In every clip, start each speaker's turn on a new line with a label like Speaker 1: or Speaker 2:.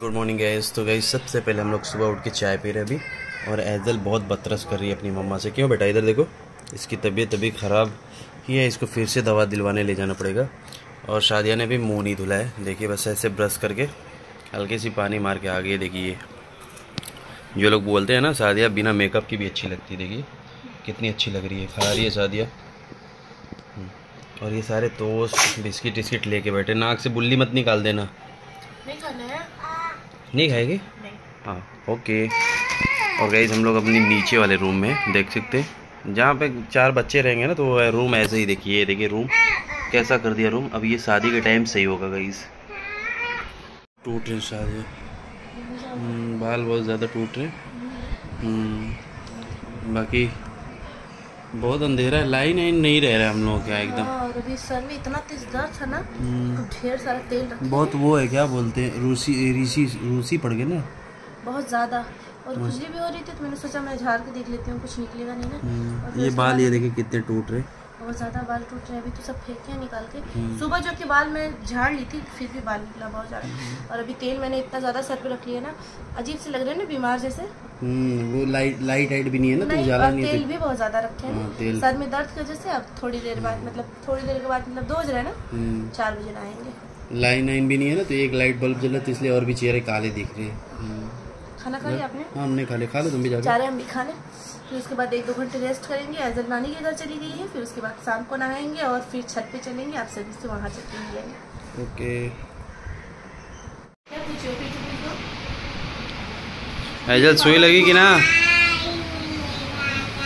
Speaker 1: Good morning gas तो गई सबसे पहले हम लोग सुबह उठ के चाय पी रहे अभी। और एजल बहुत बतरस कर रही है अपनी मम्मा से। क्यों बेटा? इधर देखो। इसकी तबीयत अभी ख़राब ही है। इसको फिर से दवा दिलवाने ले जाना पड़ेगा। और शादिया ने भी मुँह नहीं धुला है। देखिए, बस ऐसे ब्रश करके हल्के सी पानी मार के आ गई देखिए। जो लोग बोलते हैं ना, शादिया बिना मेकअप की भी अच्छी लगती है। देखिए, कितनी अच्छी लग रही है। खा रही है शादिया। हम्म। और ये सारे टोस्ट बिस्किट विस्किट लेके बैठे नाक से बुल्ली मत निकाल देना।
Speaker 2: नहीं
Speaker 1: खाएगी? हाँ ओके। और गई हम लोग अपनी नीचे वाले रूम में देख सकते हैं। जहाँ पे चार बच्चे रहेंगे ना तो वो रूम ऐसे ही देखिए ये देखिए रूम कैसा कर दिया रूम अब ये शादी के टाइम सही होगा गई टूट रहे शादी हम्म, बाल बहुत ज़्यादा टूट रहे हम्म, बाकी बहुत अंधेरा है लाइन वाइन नहीं रह रहा है हम लोग क्या एकदम।
Speaker 2: हाँ, सर में इतना तेज दर्द था ना
Speaker 1: हम्म,
Speaker 2: तो ढेर सारा तेल
Speaker 1: बहुत वो है क्या बोलते हैं रूसी ऋषि रूसी पड़ गए ना?
Speaker 2: बहुत ज़्यादा। और खुजली भी हो रही थी तो मैंने सोचा मैं झाड़ के देख लेती हूँ कुछ निकलेगा नहीं ना।
Speaker 1: हम्म, ये बाल ये देखे कितने टूट रहे।
Speaker 2: बहुत ज़्यादा बाल टूट रहे हैं अभी तो सब फेंके हैं निकाल के।
Speaker 1: हम्म।
Speaker 2: सुबह जो कि बाल मैं झाड़ ली थी फिर भी बाल निकला बहुत ज़्यादा।
Speaker 1: हम्म।
Speaker 2: और अभी तेल मैंने इतना ज़्यादा सर पे रख लिया ना अजीब से लग रहे हैं ना बीमार जैसे।
Speaker 1: हम्म वो लाइट लाइट हाइट भी नहीं है ना तो
Speaker 2: नहीं
Speaker 1: उजाला नहीं
Speaker 2: तेल भी बहुत ज़्यादा रखे हैं।
Speaker 1: हाँ।
Speaker 2: सर में दर्द की वजह से अब थोड़ी देर बाद मतलब थोड़ी देर के बाद मतलब दो बज रहे ना चार बजे नहाएँगे
Speaker 1: लाइन लाइन भी नहीं है ना तो एक लाइट बल्ब जला तो इसलिए और भी चेहरे काले दिख रहे हैं।
Speaker 2: खाना खा लिया आपने?
Speaker 1: हाँ हमने खा लिया खा लो तुम भी
Speaker 2: जा रहे हम भी खाने फिर उसके बाद एक दो घंटे रेस्ट करेंगे एजल नानी के घर चली गई है फिर उसके बाद शाम को नहाएँगे और फिर छत पे चलेंगे आप सभी से वहाँ चल के
Speaker 1: ओके।
Speaker 2: क्या पूछो फिर तो।
Speaker 1: एजल सुई लगी कि ना?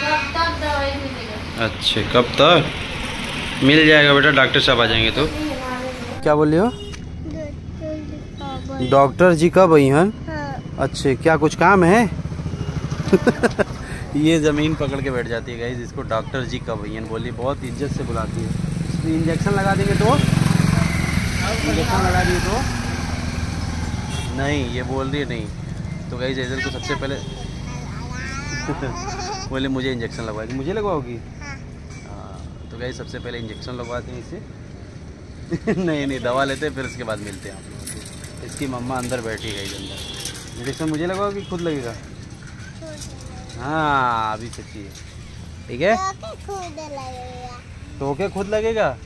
Speaker 2: कब तक
Speaker 1: अच्छे कब तक? मिल जाएगा बेटा डॉक्टर साहब आ जाएँगे तो। क्या बोल रही हो? डॉक्टर जी कब आई हैं? अच्छे, क्या कुछ काम है? ये ज़मीन पकड़ के बैठ जाती है गाइज़ इसको डॉक्टर जी आई हैं बोली, बहुत इज़्ज़त से बुलाती है। इंजेक्शन लगा देंगे तो? इंजेक्शन लगा दिए तो? नहीं, ये बोल रही है नहीं। तो गाइज़ एजल को सबसे पहले बोले, मुझे इंजेक्शन लगवा दी मुझे लगवाओगी? हाँ तो गाइज़ सबसे पहले इंजेक्शन लगवाते हैं इसे। नहीं नहीं, दवा लेते फिर उसके बाद मिलते हैं आप लोगों इसकी मम्मा अंदर बैठी गई अंदर। इंजेक्शन मुझे लगवाओगी खुद लगेगा। हाँ अभी सच्ची है। ठीक है? तो क्या खुद लगेगा?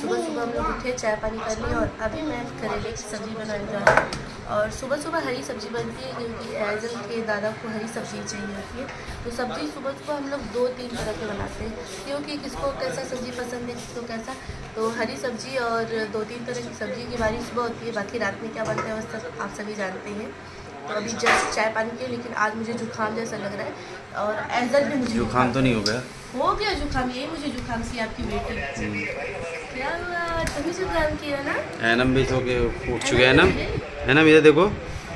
Speaker 2: सुबह सुबह हम लोग उठे चाय पानी कर लिए और अभी मैं करेले की सब्ज़ी बनाने जा रही हूँ। और सुबह सुबह हरी सब्ज़ी बनती है क्योंकि एजल के दादा को हरी सब्ज़ी चाहिए होती है। तो सब्ज़ी सुबह सुबह हम लोग दो तीन तरह के बनाते हैं क्योंकि किसको कैसा सब्ज़ी पसंद है किसको कैसा। तो हरी सब्ज़ी और दो तीन तरह की सब्ज़ी की बारी सुबह होती है बाकी रात में क्या बनता है उस तक आप सभी जानते हैं। तो अभी जस्ट चाय पानी के लेकिन आज मुझे जुकाम जैसा लग रहा है और एजल भी मुझे
Speaker 1: जुकाम तो नहीं हो गया?
Speaker 2: हो गया जुकाम यही मुझे जुकाम सी आपकी बेटी। क्या हुआ तभी जुकाम किया ना?
Speaker 1: एनम भी सो के उठ चुके हैं? एनम ना इधर देखो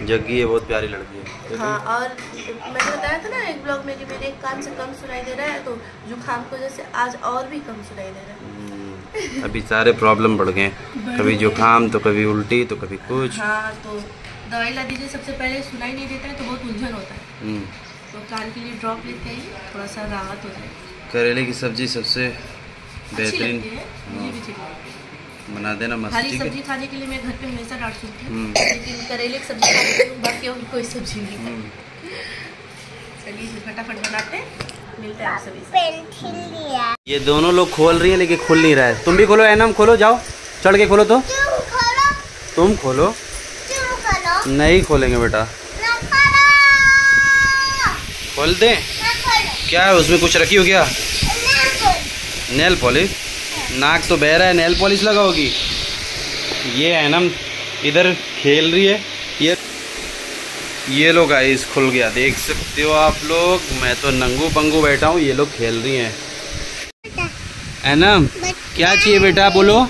Speaker 1: जग्गी है बहुत प्यारी लड़की है।
Speaker 2: हाँ और मैंने बताया था ना एक ब्लॉग में कि मेरे एक कान से कम सुनाई दे रहा है तो जुकाम की वजह से आज और भी कम सुनाई दे रहा है।
Speaker 1: हम्म, अभी सारे प्रॉब्लम बढ़ गए हैं। कभी जुकाम तो कभी उल्टी तो कभी कुछ।
Speaker 2: हाँ तो दवाई ला दीजिए सबसे पहले सुनाई नहीं देता है तो बहुत उलझन होता है।
Speaker 1: हम्म,
Speaker 2: तो कान के लिए ड्रॉप लेते आइए थोड़ा सा राहत हो। जाए
Speaker 1: करेले की सब्ज़ी सबसे बेहतरीन। बना देना मस्त
Speaker 2: हरी सब्ज़ी खाने के लिए मैं घर पे हमेशा डांट सुनती हूँ।
Speaker 1: हम्म।
Speaker 2: लेकिन करेले की सब्ज़ी खाती हूँ बाकी और कोई सब्ज़ी नहीं
Speaker 1: हम्म,
Speaker 2: चलिए फटाफट बनाते मिलते हैं आप सभी
Speaker 1: ये दोनों लोग खोल रही है लेकिन खुल नहीं रहा है। तुम भी खोलो एनम खोलो जाओ। चढ़ के खोलो तो। तुम खोलो। नहीं खोलेंगे बेटा। खोल। दे। क्या है उसमें कुछ रखी हो क्या? Nail polish? नाक तो बह रहा है नेल पॉलिश लगाओगी। ये एनम इधर खेल रही है। ये ये लोग आइस खुल गया। देख सकते हो आप लोग मैं तो नंगू पंगू बैठा हूँ ये लोग खेल रही हैं। एनम क्या चाहिए बेटा बोलो।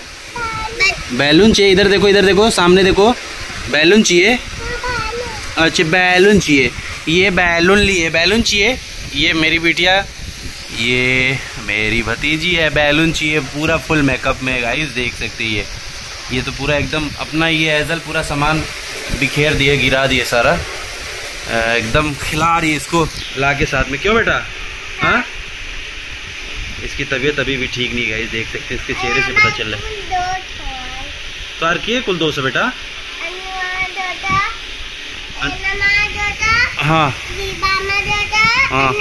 Speaker 1: बैलून चाहिए इधर देखो इधर देखो सामने देखो। बैलून चाहिए? अच्छा बैलून चाहिए। ये बैलून लिए बैलून चाहिए। ये मेरी बिटिया ये मेरी भतीजी है बैलून चाहिए पूरा फुल मेकअप में गाइस देख सकते हैं ये। ये तो पूरा एकदम अपना ये एजल पूरा सामान बिखेर दिए गिरा दिए सारा। एकदम खिला रही है इसको ला के साथ में। क्यों बेटा? हाँ? इसकी तबीयत अभी भी ठीक नहीं गई देख सकते इसके चेहरे से पता चल रहा है। तो आर की है कुल दो सौ बेटा हाँ। हाँ।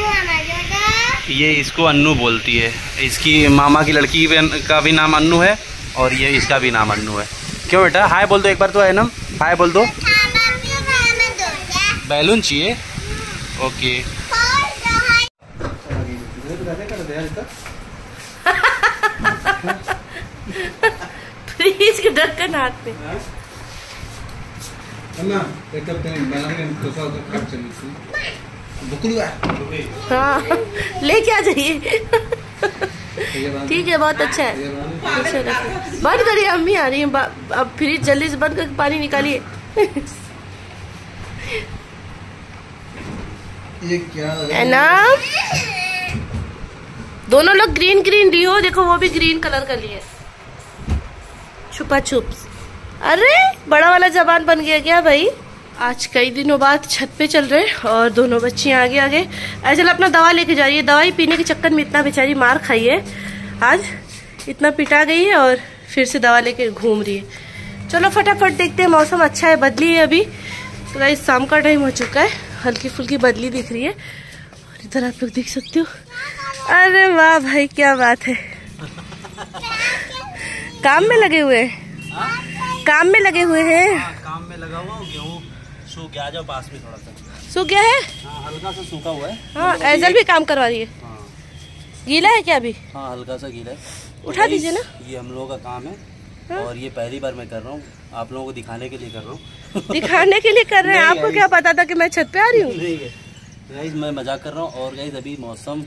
Speaker 1: ये इसको अन्नू बोलती है। इसकी मामा की लड़की भी- का भी नाम अन्नू है और ये इसका भी नाम अन्नू है। क्यों बेटा? हाय बोल दो एक बार तो है ना हाय बोल दो। बैलून चाहिए? ओके।
Speaker 2: फ्रिज के ढक्कन हाथ में हाँ लेके आ जाइए। ठीक है बहुत अच्छा है। अच्छा बंद करिए अम्मी आ रही है। अब फ्रिज जल्दी से बंद करके पानी निकालिए।
Speaker 3: ये क्या
Speaker 2: है? ना दोनों लोग ग्रीन ग्रीन ली हो। देखो वो भी ग्रीन कलर का लिए। छुपा छुप। अरे बड़ा वाला जबान बन गया क्या भाई? आज कई दिनों बाद छत पे चल रहे और दोनों बच्चियाँ आगे आगे। ऐसे अपना दवा लेके जा रही है। दवाई पीने के चक्कर में इतना बेचारी मार खाई है। आज इतना पिटा गई है और फिर से दवा लेके घूम रही है। चलो फटाफट देखते हैं मौसम अच्छा है बदली है अभी। तो गाइस शाम का टाइम हो चुका है हल्की फुल्की बदली दिख रही है। और इधर आप लोग देख सकते हो। अरे वाह भाई क्या बात है। काम में लगे हुए हैं। काम में लगे हुए हैं।
Speaker 1: काम में लगा हुआ गेहूँ सूख गया जाओ पास में थोड़ा सा।
Speaker 2: है?
Speaker 1: हाँ हल्का सा सूखा हुआ है।
Speaker 2: हाँ एजल भी काम करवा रही है।
Speaker 1: हाँ
Speaker 2: गीला है क्या अभी?
Speaker 1: हाँ हल्का सा गीला है। तो
Speaker 2: उठा दीजिए ना।
Speaker 1: ये हम लोगों का काम है
Speaker 2: हाँ।
Speaker 1: और ये पहली बार मैं कर रहा हूँ। आप लोगों को दिखाने के लिए कर रहा हूँ।
Speaker 2: दिखाने के लिए कर रहे हैं? आपको क्या पता था कि मैं छत पे आ रही हूँ?
Speaker 1: मैं मज़ाक कर रहा हूँ और गाइस अभी मौसम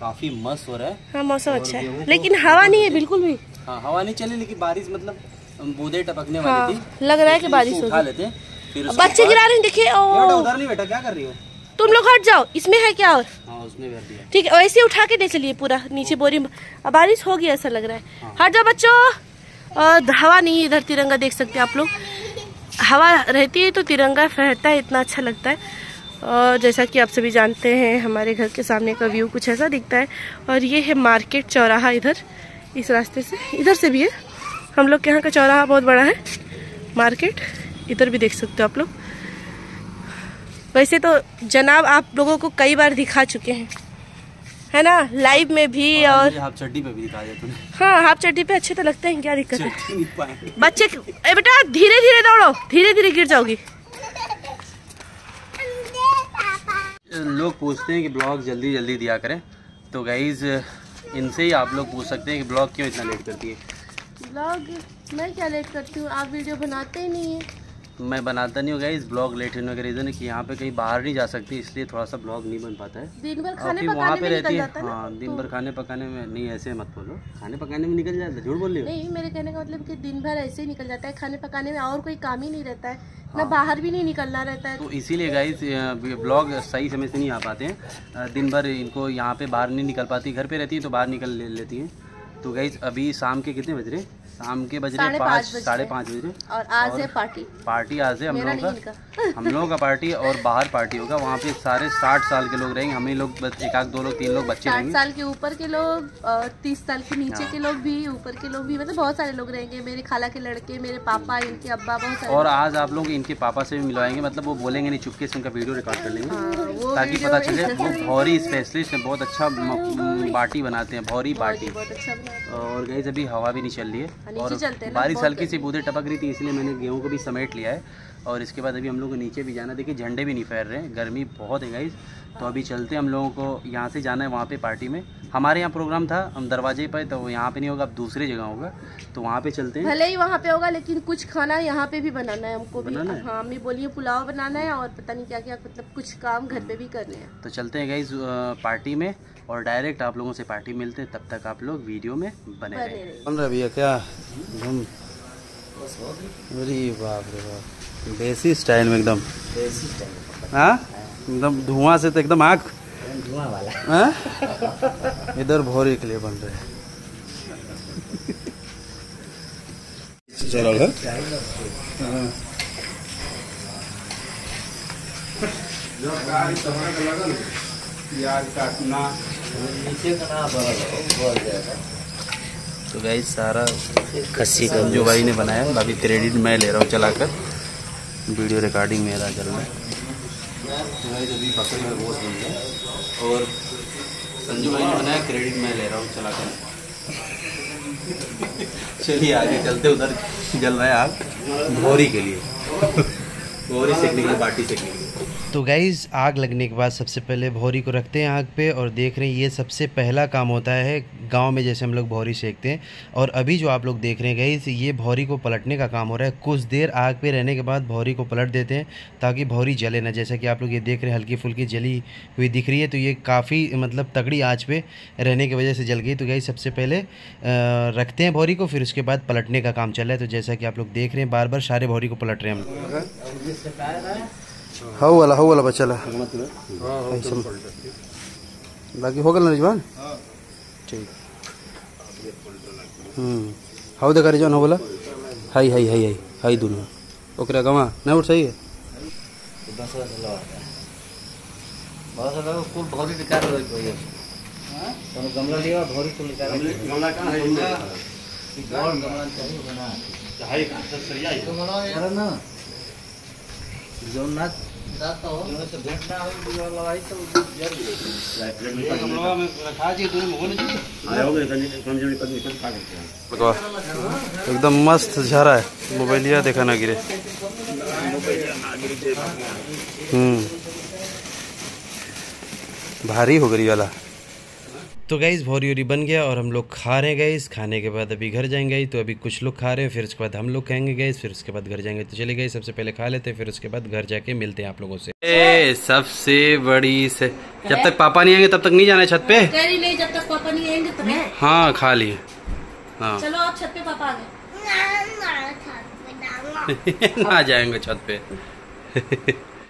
Speaker 1: काफ़ी मस्त हो रहा है।
Speaker 2: हाँ मौसम अच्छा है। लेकिन हवा नहीं है बिल्कुल भी।
Speaker 1: हाँ हवा नहीं चली लेकिन बारिश मतलब बूंदे टपकने वाली थी।
Speaker 2: लग रहा है कि बारिश
Speaker 1: उठा लेते हैं।
Speaker 2: बच्चे गिरा रहे हैं देखिए
Speaker 1: ये उधर नहीं बेटा क्या कर रही हो?
Speaker 2: तुम लोग हट जाओ इसमें है क्या और?
Speaker 1: हाँ
Speaker 2: ठीक है वैसे उठा के ले चलिए पूरा नीचे बोरी बारिश होगी ऐसा लग रहा है।
Speaker 1: हाँ।
Speaker 2: हट जाओ बच्चों। और हवा नहीं है इधर तिरंगा देख सकते हैं आप लोग। हवा रहती है तो तिरंगा फहरता है इतना अच्छा लगता है। और जैसा कि आप सभी जानते हैं हमारे घर के सामने का व्यू कुछ ऐसा दिखता है। और ये है मार्केट चौराहा इधर इस रास्ते से। इधर से भी है। हम लोग के यहाँ का चौराहा बहुत बड़ा है मार्केट। इधर भी देख सकते हो आप लोग। वैसे तो जनाब आप लोगों को कई बार दिखा चुके हैं। है ना? लाइव में भी और
Speaker 1: हाफ़ चड्डी पे भी दिखा दिया तूने।
Speaker 2: हाँ हाफ़ चड्डी पे अच्छे तो लगते हैं क्या दिक्कत है? बच्चे ए बेटा धीरे धीरे दौड़ो धीरे धीरे गिर जाओगी।
Speaker 1: लोग पूछते हैं कि ब्लॉग जल्दी जल्दी दिया करें। तो गाइज़ इनसे ही आप लोग पूछ सकते हैं कि ब्लॉग क्यों इतना लेट करती है।
Speaker 2: ब्लॉग मैं क्या लेट करती हूँ? आप वीडियो बनाते ही नहीं है।
Speaker 1: मैं बनाता नहीं हूँ गाइज़ ब्लॉग लेट होने का रीज़न है कि यहाँ पे कहीं बाहर नहीं जा सकती इसलिए थोड़ा सा ब्लॉग नहीं बन पाता है।
Speaker 2: दिन भर खाने
Speaker 1: फिर वहाँ पे रहती है।
Speaker 2: जाता है
Speaker 1: हाँ दिन
Speaker 2: तो-
Speaker 1: भर खाने पकाने में नहीं ऐसे मत बोलो। खाने पकाने में निकल जाता है झूठ बोल रही हो?
Speaker 2: नहीं मेरे कहने का मतलब कि दिन भर ऐसे ही निकल जाता है खाने पकाने में और कोई काम ही नहीं रहता है ना
Speaker 1: हाँ।
Speaker 2: बाहर भी नहीं निकलना रहता है।
Speaker 1: तो इसीलिए गाइज़ ब्लॉग सही समय से नहीं आ पाते हैं। दिन भर इनको यहाँ पे बाहर नहीं निकल पाती घर पे रहती है तो बाहर निकल ले लेती हैं। तो गाइज़ अभी शाम के कितने बज रहे शाम के बज रहे
Speaker 2: साढ़े
Speaker 1: पाँच साढ़े पाँच बज रहे
Speaker 2: और आज है पार्टी।
Speaker 1: पार्टी आज है हम लोगों का। हम लोगों का पार्टी और बाहर पार्टी होगा। वहाँ पे सारे साठ साल के लोग रहेंगे। हमें लोग एक आध दो लोग तीन लोग बच्चे
Speaker 2: साठ साल के ऊपर के लोग और तीस साल के नीचे
Speaker 1: हाँ।
Speaker 2: के लोग भी ऊपर के लोग भी मतलब बहुत सारे लोग रहेंगे। मेरे खाला के लड़के मेरे पापा इनके अब्बा बहुत सारे
Speaker 1: और आज आप लोग इनके पापा से भी मिलवाएँगे। मतलब वो बोलेंगे नहीं चुपके से उनका वीडियो रिकॉर्ड कर लेंगे।
Speaker 2: हाँ,
Speaker 1: ताकि पता चले वो भौरी स्पेशलिस्ट हैं। बहुत अच्छा म- बाटी बनाते हैं भौरी बाटी।
Speaker 2: बहुत अच्छा है।
Speaker 1: और गई अभी हवा भी नहीं चल रही है। और
Speaker 2: हैं ना,
Speaker 1: बारिश हल्की सी बूंदे टपक रही थी इसलिए मैंने गेहूँ को भी समेट लिया है। और इसके बाद अभी हम लोग को नीचे भी जाना देखिए झंडे भी नहीं फैर रहे हैं गर्मी बहुत है गाइज़ तो अभी चलते हैं हम लोगों को यहाँ से जाना है वहाँ पे पार्टी में। हमारे यहाँ प्रोग्राम था हम दरवाजे पे तो यहाँ पे नहीं होगा अब दूसरी जगह होगा। तो वहाँ पे चलते हैं।
Speaker 2: भले ही वहाँ पे होगा लेकिन कुछ खाना यहाँ पे भी बनाना है हमको भी।
Speaker 1: बनाना है?
Speaker 2: हाँ मम्मी बोलिए पुलाव बनाना है और पता नहीं क्या क्या मतलब कुछ काम घर पे भी करने हैं।
Speaker 1: तो चलते हैं गाइज़ पार्टी में। और डायरेक्ट आप लोगों से पार्टी मिलते हैं तब तक आप लोग वीडियो में बने रहें। बन रहा भैया क्या? अरे बाप रे बाप। देसी स्टाइल में एकदम। हाँ? एकदम धुआँ से तो एकदम आग
Speaker 3: धुआँ वाला।
Speaker 1: हाँ? इधर भोरी के लिए बन रहे हैं। चलो।
Speaker 4: प्याज काटना।
Speaker 1: तो भाई सारा
Speaker 3: खस्सी का
Speaker 1: जो भाई ने बनाया बाकी क्रेडिट मैं ले रहा हूँ चलाकर। वीडियो रिकॉर्डिंग मेरा चल रहा है। तो बकरे गोश्त बन गया और संजू भाई ने बनाया क्रेडिट मैं ले रहा हूँ चलाकर। चलिए आगे चलते उधर जल रहा है आग भोरी के लिए। भोरी सेकने के लिए बाटी सेकने के लिए। तो गाइज़ आग लगने के बाद सबसे पहले भौरी को रखते हैं आग पे और देख रहे हैं, ये सबसे पहला काम होता है गाँव में जैसे हम लोग भौरी सेकते हैं। और अभी जो आप लोग देख रहे हैं गाइज़ ये भौरी को पलटने का काम हो रहा है। कुछ देर आग पे रहने के बाद भौरी को पलट देते हैं ताकि भौरी जले ना। जैसा कि आप लोग ये देख रहे हैं हल्की फुल्की जली हुई दिख रही है तो ये काफ़ी मतलब तगड़ी आँच पे रहने की वजह से जल गई। तो गाइज़ सबसे पहले रखते हैं भौरी को, फिर उसके बाद पलटने का काम चल रहा है। तो जैसा कि आप लोग देख रहे हैं बार बार सारे भौरी को पलट रहे हैं हम। हाउ वाला हाउ वाला बच्चा बाकी हो गल ना रिजवान ठीक हम्म हाउ देखा रिजवान हो बोला hi hi hi hi hi दोनों ओकरा गवा नहीं उठ सही है
Speaker 3: गमला लिया भोरी को निकाल ना जो ना जाता हो भेंट ना हो तो जर
Speaker 1: एकदम मस्त झरा है मोबाइलिया देखा ना गिरे। हम्म भारी हो गई वाला। तो गाइज़ भौरी वोरी बन गया और हम लोग खा रहे हैं गाइज़ खाने के बाद अभी घर जाएँगे तो अभी कुछ लोग खा रहे हैं फिर उसके बाद हम लोग खाएँगे गाइज़ फिर उसके बाद घर जाएँगे। तो चले गए सबसे पहले खा लेते हैं फिर उसके बाद घर जाके मिलते हैं आप लोगों से। ए सबसे बड़ी से जब तक पापा नहीं आएँगे तब तक नहीं जाना छत पे?
Speaker 2: नहीं जब तक पापा नहीं आएँगे तब तक
Speaker 1: हाँ खा लिए। हाँ।
Speaker 2: चलो आप छत पे पापा आ गए।
Speaker 1: ना जाएँगे छत पे।